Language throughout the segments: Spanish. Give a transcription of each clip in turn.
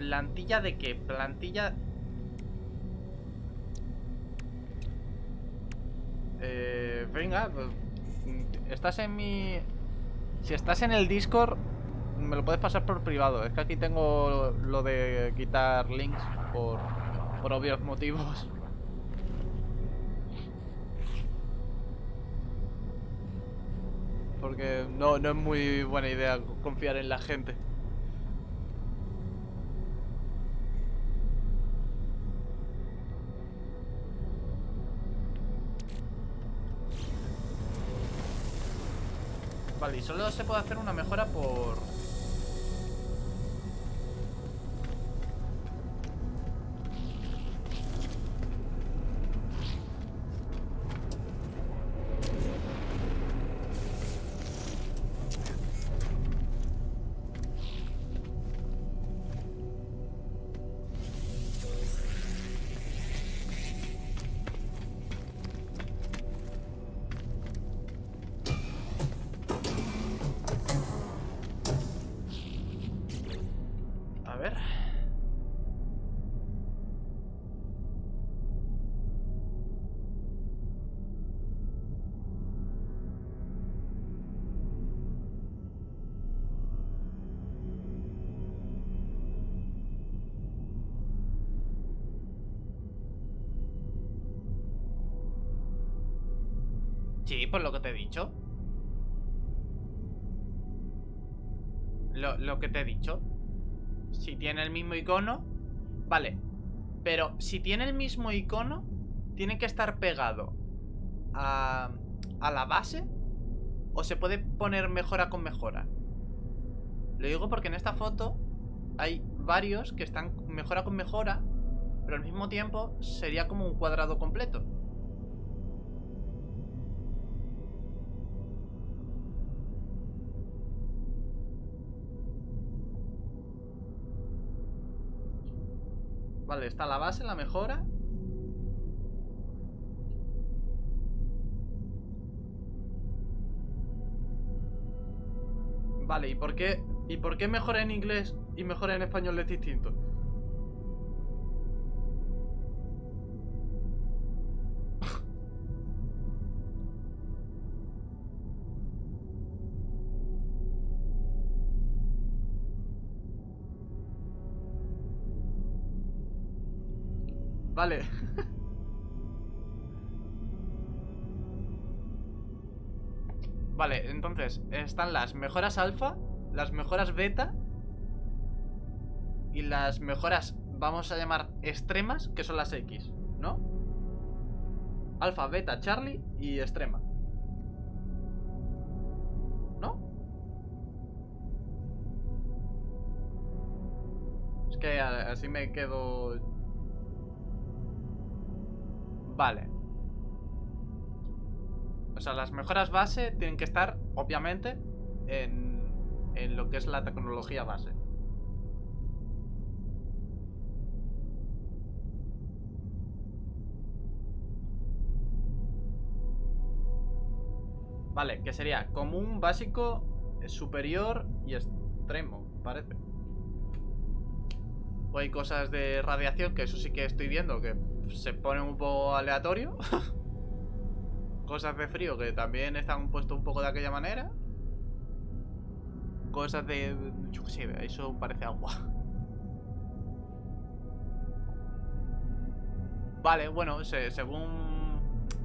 ¿Plantilla de qué? Plantilla... Eh, venga, pues, estás en mi... Si estás en el Discord, me lo puedes pasar por privado. Es que aquí tengo lo de quitar links por, por obvios motivos. Porque no, no es muy buena idea confiar en la gente. Y solo se puede hacer una mejora por... Sí, por lo que te he dicho. Lo, lo que te he dicho. Si tiene el mismo icono Vale Pero si tiene el mismo icono Tiene que estar pegado A, a la base O se puede poner mejora con mejora Lo digo porque en esta foto Hay varios que están mejora con mejora Pero al mismo tiempo Sería como un cuadrado completo Vale, está la base, la mejora Vale, ¿y por qué? ¿Y por qué mejora en inglés y mejora en español es distinto? Vale. Vale, entonces están las mejoras alfa, las mejoras beta y las mejoras, vamos a llamar extremas, que son las X, ¿no? Alfa, beta, Charlie y extrema. ¿No? Es que así me quedo Vale. O sea, las mejoras base tienen que estar, obviamente, en, en lo que es la tecnología base. Vale, que sería común, básico, superior y extremo, parece. O hay cosas de radiación que eso sí que estoy viendo que se pone un poco aleatorio. Cosas de frío que también están puestos un poco de aquella manera. Cosas de... Yo qué sé, eso parece agua. Vale, bueno, según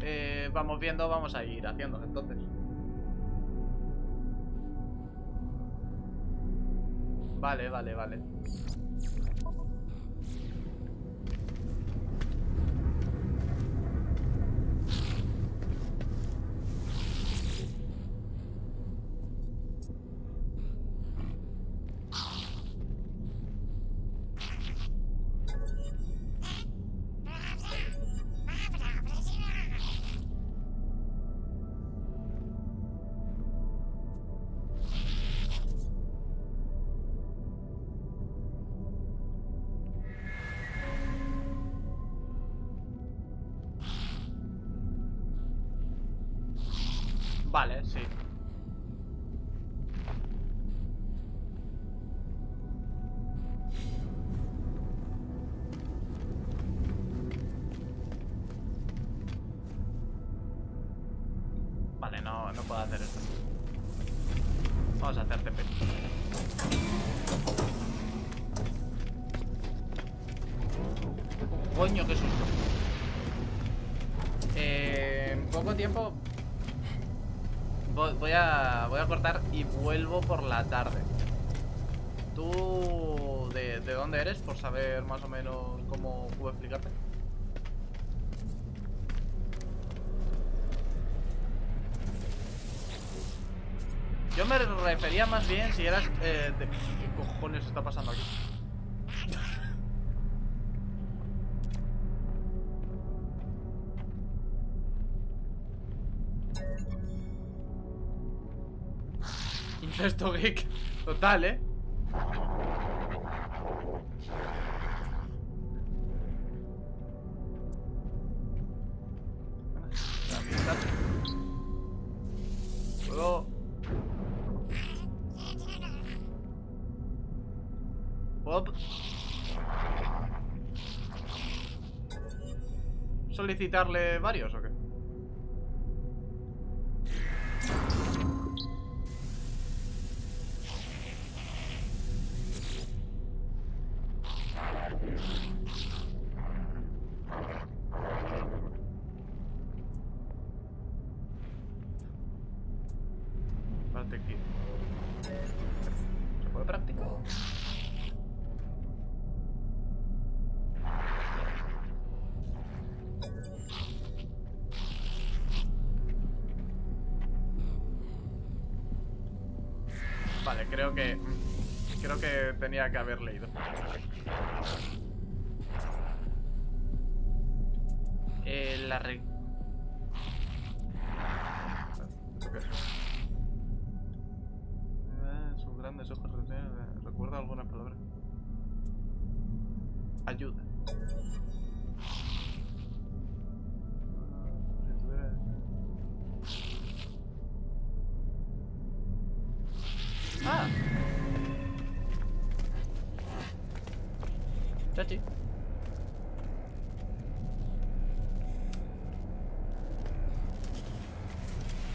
eh, vamos viendo, vamos a ir haciendo entonces. Vale, vale, vale. Vale, sí. Vale, no, no puedo hacer esto. Vamos a hacer TP. Coño, qué susto. Eh, en poco tiempo voy a, voy a cortar y vuelvo por la tarde. ¿Tú de, de dónde eres? Por saber más o menos cómo puedo explicarte. Yo me refería más bien si eras eh, de... ¿Qué cojones está pasando aquí? Incesto geek Total, ¿eh? Puedo... ¿Puedo... solicitarle varios o qué? Practicar. ¿Se puede practicar? Vale, creo que... Creo que tenía que haber leído. Eh, la re... grandes ojos eh, recuerda algunas palabras. Ayuda. Ah. Chachi.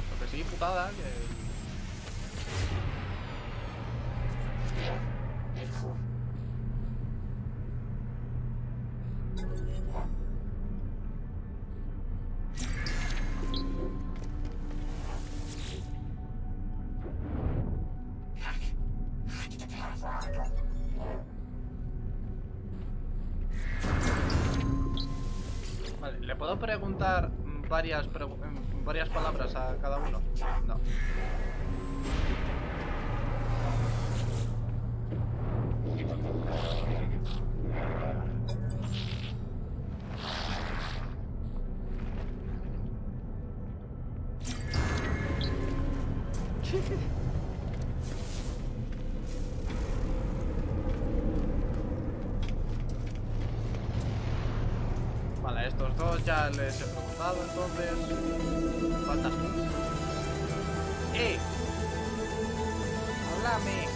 Lo que sí, putada, que... ¿le puedo preguntar varias, mm, varias palabras a cada uno? No. estos dos ya les he preguntado, entonces... Faltas tú. ¡Eh! ¡Háblame!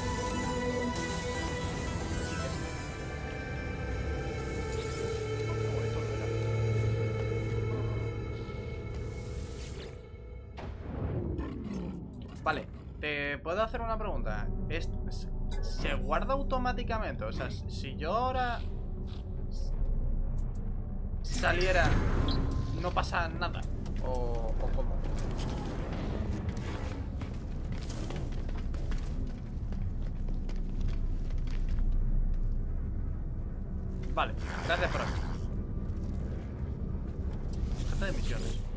Vale, te puedo hacer una pregunta. ¿Es- ¿Se guarda automáticamente? O sea, si yo ahora saliera, no pasa nada. O, o cómo. Vale, gracias por aquí. De misiones.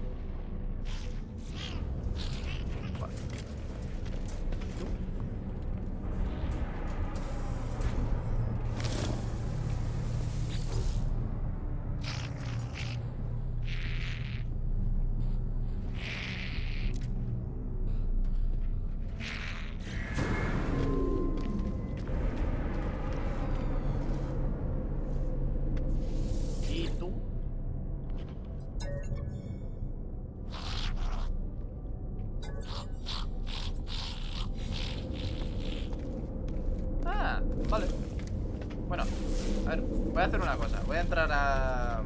Voy a hacer una cosa. Voy a entrar a...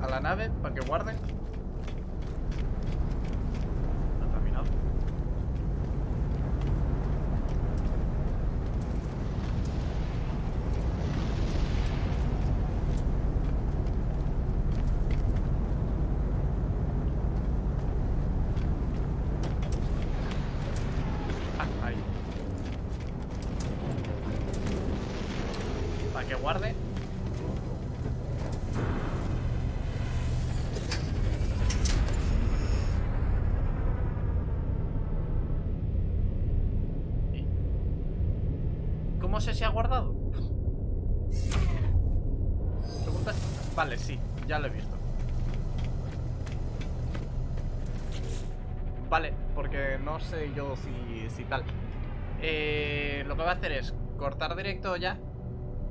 A la nave para que guarden. Guarde. ¿Cómo sé si ha guardado? Preguntas. Vale, sí, ya lo he visto. Vale, porque no sé yo si, si tal. Eh, lo que voy a hacer es cortar directo ya.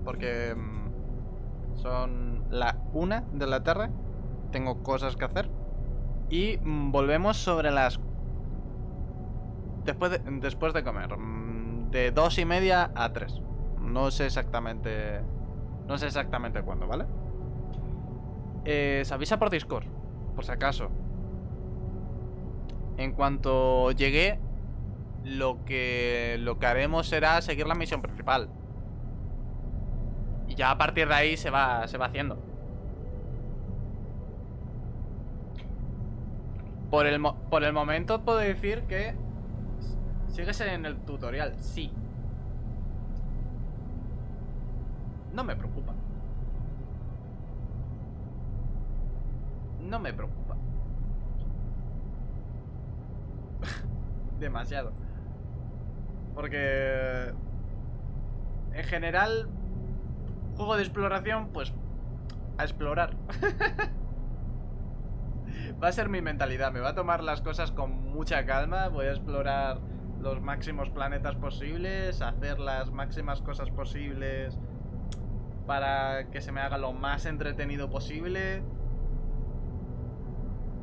Porque mm, son la una de la tarde. Tengo cosas que hacer. Y mm, volvemos sobre las... Después de, después de comer. Mm, de dos y media a tres. No sé exactamente... No sé exactamente cuándo, ¿vale? Eh, se avisa por Discord. Por si acaso. En cuanto llegue, lo que, lo que haremos será seguir la misión principal. Y ya a partir de ahí se va, se va haciendo. Por el, por el momento puedo decir que sigues en el tutorial, sí. No me preocupa. No me preocupa. Demasiado. Porque... En general... Juego de exploración, pues... A explorar. va a ser mi mentalidad. Me va a tomar las cosas con mucha calma. Voy a explorar los máximos planetas posibles. Hacer las máximas cosas posibles. Para que se me haga lo más entretenido posible.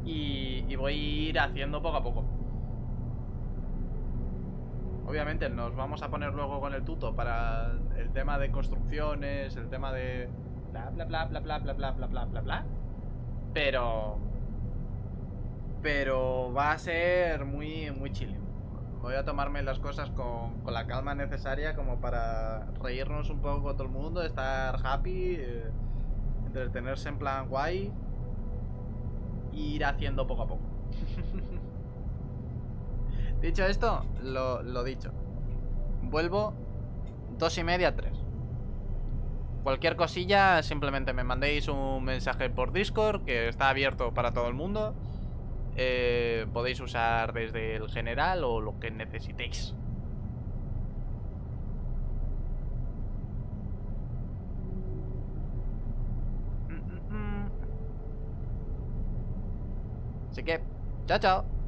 Y, y voy a ir haciendo poco a poco. Obviamente nos vamos a poner luego con el tuto para el tema de construcciones, el tema de bla bla bla bla bla bla bla bla bla bla bla. Pero pero va a ser muy muy chile. Voy a tomarme las cosas con, con, la calma necesaria como para reírnos un poco todo el mundo, estar happy, eh, entretenerse en plan guay, e ir haciendo poco a poco. Dicho esto, lo, dicho. Vuelvo dos y media, tres. Cualquier cosilla, simplemente me mandéis un mensaje por Discord, que está abierto para todo el mundo. Eh, podéis usar desde el general o lo que necesitéis. Mm, mm, mm. Así que, chao, chao.